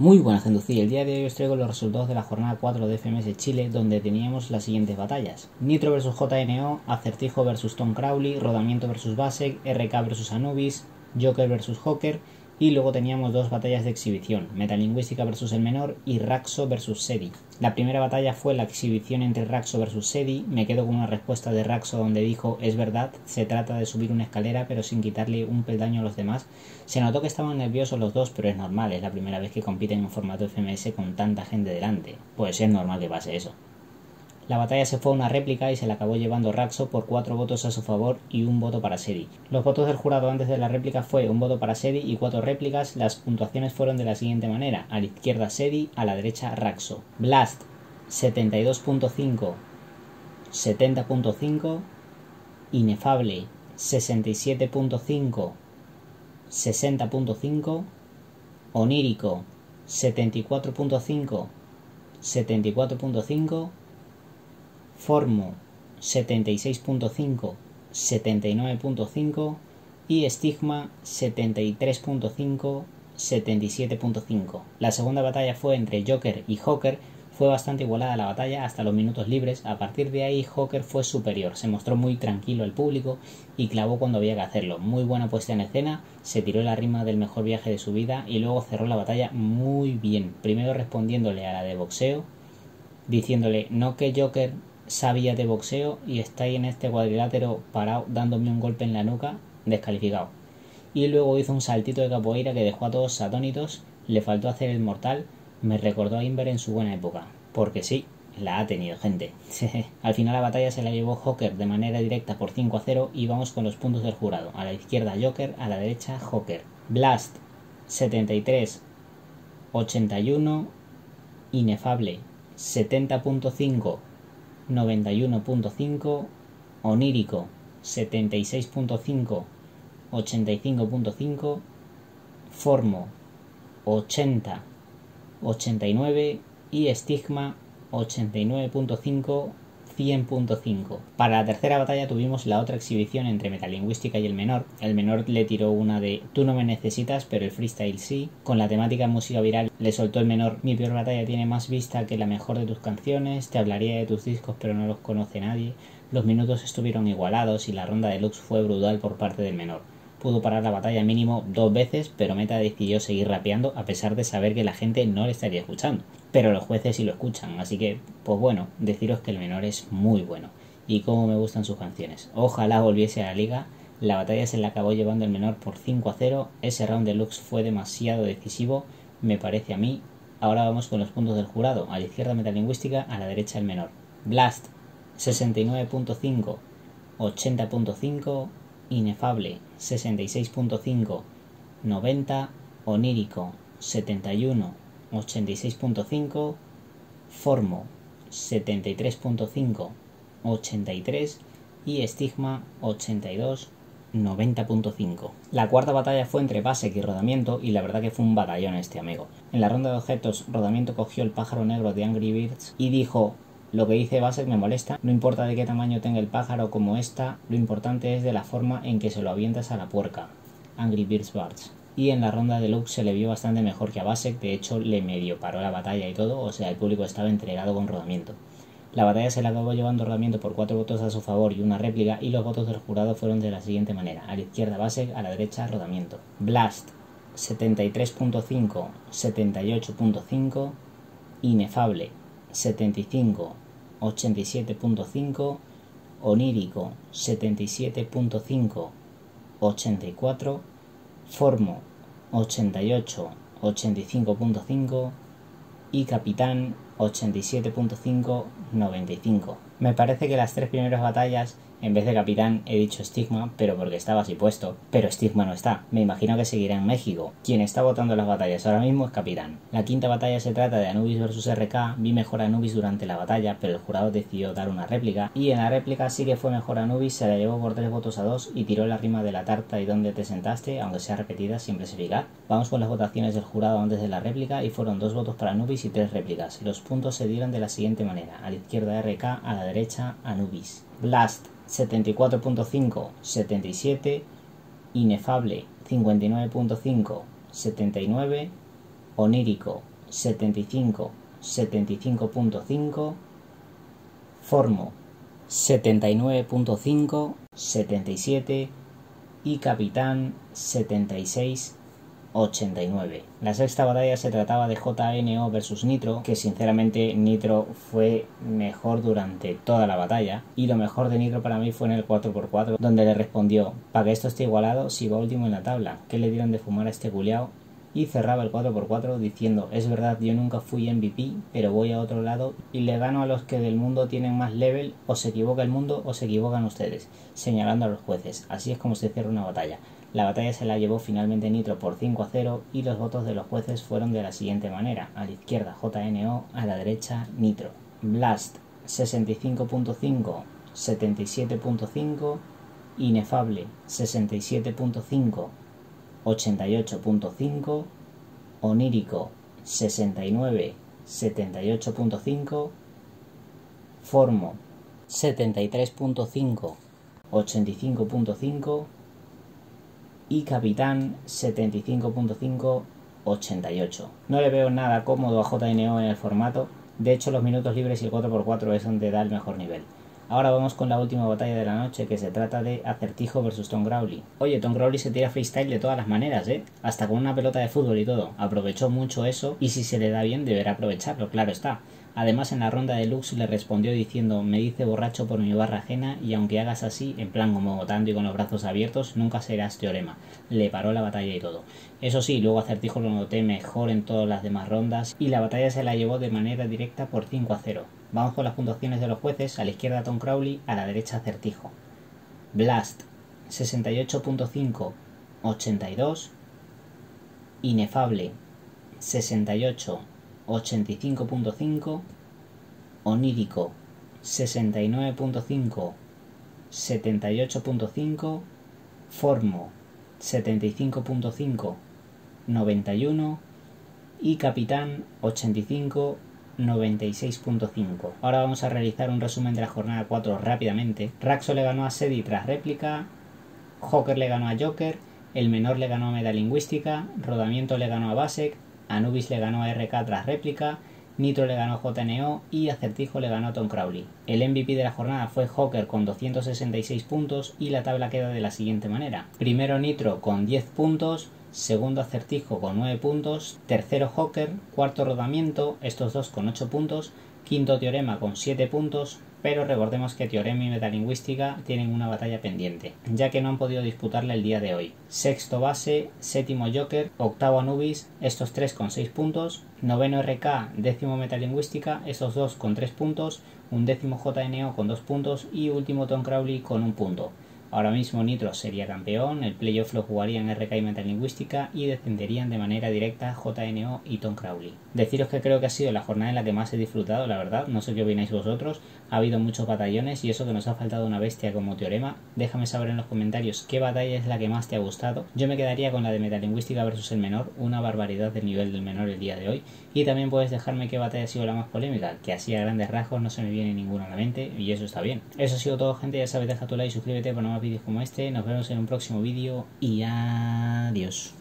Muy buenas gentucía, el día de hoy os traigo los resultados de la jornada 4 de FMS Chile donde teníamos las siguientes batallas. Nitro vs JNO, Acertijo vs Tom Crowley, Rodamiento vs Basek, RK vs Anubis, Joker vs Joker y luego teníamos dos batallas de exhibición, Metalingüística vs el menor y Raxo vs Sedi. La primera batalla fue la exhibición entre Raxo vs Sedi, me quedo con una respuesta de Raxo donde dijo es verdad, se trata de subir una escalera pero sin quitarle un peldaño a los demás. Se notó que estaban nerviosos los dos, pero es normal, es la primera vez que compiten en formato FMS con tanta gente delante. Pues es normal que pase eso. La batalla se fue a una réplica y se la acabó llevando Raxo por cuatro votos a su favor y un voto para Sedi. Los votos del jurado antes de la réplica fue un voto para Sedi y cuatro réplicas. Las puntuaciones fueron de la siguiente manera: a la izquierda Sedi, a la derecha Raxo. Blast 72.5, 70.5, Inefable 67.5, 60.5, Onírico 74.5, 74.5 Formo 76.5, 79.5 y Estigma 73.5, 77.5. La segunda batalla fue entre Joker y Joker. Fue bastante igualada la batalla hasta los minutos libres. A partir de ahí Joker fue superior. Se mostró muy tranquilo al público y clavó cuando había que hacerlo. Muy buena puesta en escena. Se tiró la rima del mejor viaje de su vida y luego cerró la batalla muy bien. Primero respondiéndole a la de boxeo. Diciéndole no que Joker sabía de boxeo y está ahí en este cuadrilátero parado dándome un golpe en la nuca, descalificado. Y luego hizo un saltito de capoeira que dejó a todos atónitos, le faltó hacer el mortal, me recordó a Inver en su buena época. Porque sí, la ha tenido gente. Al final la batalla se la llevó Joker de manera directa por 5 a 0 y vamos con los puntos del jurado. A la izquierda Joker, a la derecha Joker. Blast 73 81 Inefable 70.5 91.5, Onírico 76.5, 85.5, Formo 80, 89 y Estigma 89.5 100.5. Para la tercera batalla tuvimos la otra exhibición entre Metalingüística y el menor. El menor le tiró una de Tú no me necesitas, pero el freestyle sí. Con la temática música viral le soltó el menor Mi peor batalla tiene más vista que la mejor de tus canciones, te hablaría de tus discos pero no los conoce nadie. Los minutos estuvieron igualados y la ronda de looks fue brutal por parte del menor pudo parar la batalla mínimo dos veces, pero Meta decidió seguir rapeando a pesar de saber que la gente no le estaría escuchando. Pero los jueces sí lo escuchan, así que, pues bueno, deciros que el menor es muy bueno. Y cómo me gustan sus canciones. Ojalá volviese a la liga. La batalla se la acabó llevando el menor por 5 a 0. Ese round de Lux fue demasiado decisivo, me parece a mí. Ahora vamos con los puntos del jurado. A la izquierda metalingüística, a la derecha el menor. Blast 69.5, 80.5, Inefable 66.5, 90, Onírico 71, 86.5, Formo 73.5, 83 y Estigma 82, 90.5. La cuarta batalla fue entre Basek y Rodamiento y la verdad que fue un batallón este amigo. En la ronda de objetos, Rodamiento cogió el pájaro negro de Angry Birds y dijo lo que dice Basek me molesta, no importa de qué tamaño tenga el pájaro como esta, lo importante es de la forma en que se lo avientas a la puerca. Angry Birds Bards. Y en la ronda de Luke se le vio bastante mejor que a Basek, de hecho le medio paró la batalla y todo, o sea el público estaba entregado con rodamiento. La batalla se la acabó llevando rodamiento por cuatro votos a su favor y una réplica, y los votos del jurado fueron de la siguiente manera: a la izquierda Basek, a la derecha rodamiento. Blast 73.5, 78.5, Inefable 75, 87.5, Onírico 77.5, 84, Formo 88, 85.5 y Capitán 87.5, 95. Me parece que las tres primeras batallas en vez de capitán he dicho estigma, pero porque estaba así puesto. Pero estigma no está. Me imagino que seguirá en México. Quien está votando las batallas ahora mismo es capitán. La quinta batalla se trata de Anubis vs RK. Vi mejor a Anubis durante la batalla, pero el jurado decidió dar una réplica. Y en la réplica sí que fue mejor Anubis, se la llevó por tres votos a dos y tiró la rima de la tarta y donde te sentaste, aunque sea repetida, siempre es eficaz. Vamos con las votaciones del jurado antes de la réplica y fueron dos votos para Anubis y tres réplicas. Los puntos se dieron de la siguiente manera. A la izquierda RK, a la derecha Anubis. Blast 74.5, 77, Inefable 59.5, 79, Onírico 75, 75.5, Formo 79.5, 77 y Capitán 76, 89. La sexta batalla se trataba de JNO versus Nitro, que sinceramente Nitro fue mejor durante toda la batalla, y lo mejor de Nitro para mí fue en el 4x4, donde le respondió, para que esto esté igualado, si va último en la tabla, ¿qué le dieron de fumar a este culiao? y cerraba el 4x4 diciendo es verdad yo nunca fui MVP pero voy a otro lado y le gano a los que del mundo tienen más level o se equivoca el mundo o se equivocan ustedes señalando a los jueces así es como se cierra una batalla la batalla se la llevó finalmente Nitro por 5 a 0 y los votos de los jueces fueron de la siguiente manera. A la izquierda JNO a la derecha Nitro. Blast 65.5 77.5 Inefable 67.5 88.5, Onírico 69, 78.5, Formo 73.5, 85.5 y Capitán 75.5, 88. No le veo nada cómodo a JNO en el formato, de hecho los minutos libres y el 4x4 es donde da el mejor nivel. Ahora vamos con la última batalla de la noche que se trata de Acertijo versus Tom Crowley. Oye, Tom Crowley se tira freestyle de todas las maneras, ¿eh? Hasta con una pelota de fútbol y todo. Aprovechó mucho eso y si se le da bien deberá aprovecharlo, claro está. Además, en la ronda de Lux le respondió diciendo: Me dice borracho por mi barra ajena y aunque hagas así, en plan como votando y con los brazos abiertos, nunca serás teorema. Le paró la batalla y todo. Eso sí, luego Acertijo lo noté mejor en todas las demás rondas y la batalla se la llevó de manera directa por 5 a 0. Vamos con las puntuaciones de los jueces: a la izquierda Tom Crowley, a la derecha Acertijo. Blast 68.5 82 Inefable 68 85.5, Onírico 69.5, 78.5, Formo 75.5, 91 y Capitán 85, 96.5. Ahora vamos a realizar un resumen de la jornada 4 rápidamente. Raxo le ganó a Sedi tras réplica, Joker le ganó a Joker, el menor le ganó a Metalingüística, Rodamiento le ganó a Basek, Anubis le ganó a RK tras réplica, Nitro le ganó a JNO y Acertijo le ganó a Tom Crowley. El MVP de la jornada fue Joker con 266 puntos y la tabla queda de la siguiente manera. Primero Nitro con 10 puntos, segundo Acertijo con 9 puntos, tercero Joker, cuarto Rodamiento, estos dos con 8 puntos, quinto Teorema con 7 puntos, pero recordemos que Teorema y Metalingüística tienen una batalla pendiente, ya que no han podido disputarla el día de hoy. Sexto base, séptimo Joker, octavo Anubis, estos tres con 6 puntos, noveno RK, décimo Metalingüística, estos dos con 3 puntos, un décimo JNO con 2 puntos. Y último Tom Crowley con un punto. Ahora mismo Nitro sería campeón, el playoff lo jugarían RK y Metalingüística y descenderían de manera directa JNO y Tom Crowley. Deciros que creo que ha sido la jornada en la que más he disfrutado, la verdad, no sé qué opináis vosotros, ha habido muchos batallones y eso que nos ha faltado una bestia como teorema, déjame saber en los comentarios qué batalla es la que más te ha gustado, yo me quedaría con la de Metalingüística versus el menor, una barbaridad del nivel del menor el día de hoy, y también puedes dejarme qué batalla ha sido la más polémica, que así a grandes rasgos no se me viene ninguna a la mente y eso está bien. Eso ha sido todo gente, ya sabes, deja tu like, suscríbete para no vídeos como este. Nos vemos en un próximo vídeo y adiós.